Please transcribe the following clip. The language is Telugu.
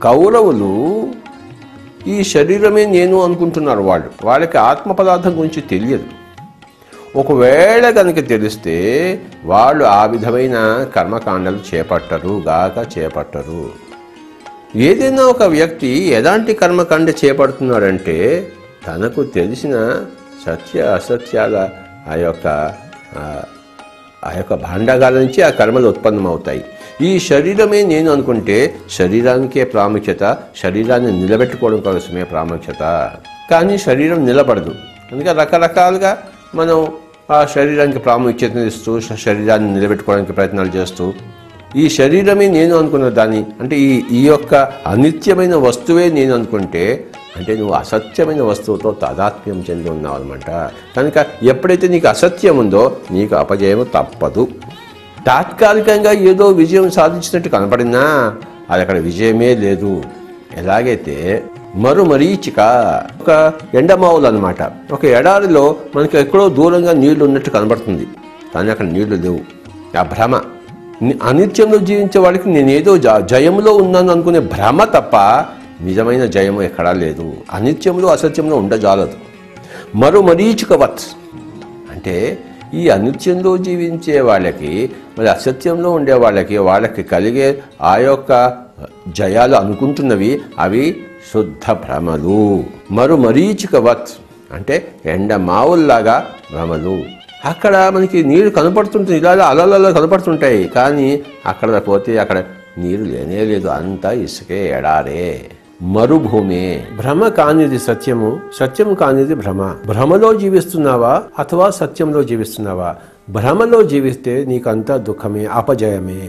కౌరవులు ఈ శరీరమే నేను అనుకుంటున్నారు వాళ్ళు. వాళ్ళకి ఆత్మ పదార్థం గురించి తెలియదు. ఒకవేళ కనుక తెలిస్తే వాళ్ళు ఆ విధమైన కర్మకాండలు చేపట్టరు గాక చేపట్టరు. ఏదైనా ఒక వ్యక్తి ఎలాంటి కర్మకాండ చేపడుతున్నాడంటే తనకు తెలిసిన సత్య అసత్యాల ఆ యొక్క ఆ, యొక్క భాండాగాల నుంచి ఆ కర్మలు ఉత్పన్నమవుతాయి. ఈ శరీరమే నేను అనుకుంటే శరీరానికే ప్రాముఖ్యత శరీరాన్ని నిలబెట్టుకోవడం కోసమే ప్రాముఖ్యత. కానీ శరీరం నిలబడదు. అందుకే రకరకాలుగా మనం ఆ శరీరానికి ప్రాముఖ్యత ఇస్తూ శరీరాన్ని నిలబెట్టుకోవడానికి ప్రయత్నాలు చేస్తూ ఈ శరీరమే నేను అనుకున్న దాన్ని అంటే ఈ ఈ యొక్క అనిత్యమైన వస్తువే నేను అనుకుంటే అంటే నువ్వు అసత్యమైన వస్తువుతో తాదాత్మ్యం చెంది ఉన్నావు అనమాట కనుక ఎప్పుడైతే నీకు అసత్యం ఉందో నీకు అపజయం తప్పదు. తాత్కాలికంగా ఏదో విజయం సాధించినట్టు కనపడినా అది అక్కడ విజయమే లేదు. ఎలాగైతే మరో మరీచిక ఒక ఎండమావులు అనమాట ఒక ఎడారిలో మనకి ఎక్కడో దూరంగా నీళ్ళు ఉన్నట్టు కనబడుతుంది. కానీ అక్కడ నీళ్ళు లేవు. ఆ భ్రమ. అనిత్యంలో జీవించే వాడికి నేనేదో జ- జయంలో ఉన్నాను అనుకునే భ్రమ తప్ప నిజమైన జయం ఎక్కడా లేదు. అనిత్యంలో అసత్యంలో ఉండజాలదు. మరో మరీచికవత్ అంటే ఈ అనిత్యంలో జీవించే వాళ్ళకి మరి అసత్యంలో ఉండే వాళ్ళకి వాళ్ళకి కలిగే ఆ యొక్క జయాలు అనుకుంటున్నవి అవి శుద్ధ భ్రమలు. మరు మరీచికవత్ అంటే ఎండ మావుల్లాగా భ్రమలు. అక్కడ మనకి నీరు కనపడుతుంటుంది ఇలా ఇలా అలలలో కనపడుతుంటాయి. కానీ అక్కడ పోతే అక్కడ నీరు లేనే లేదు అంతా ఇసుకే ఎడారే. మరుభూమే. భ్రమ కానిది సత్యము సత్యము కానిది భ్రమ. భ్రమలో జీవిస్తున్నావా అథవా సత్యంలో జీవిస్తున్నావా? భ్రమలో జీవిస్తే నీకంతా దుఃఖమే అపజయమే.